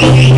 Yeah.